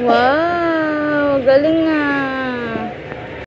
Wow! Galing nga!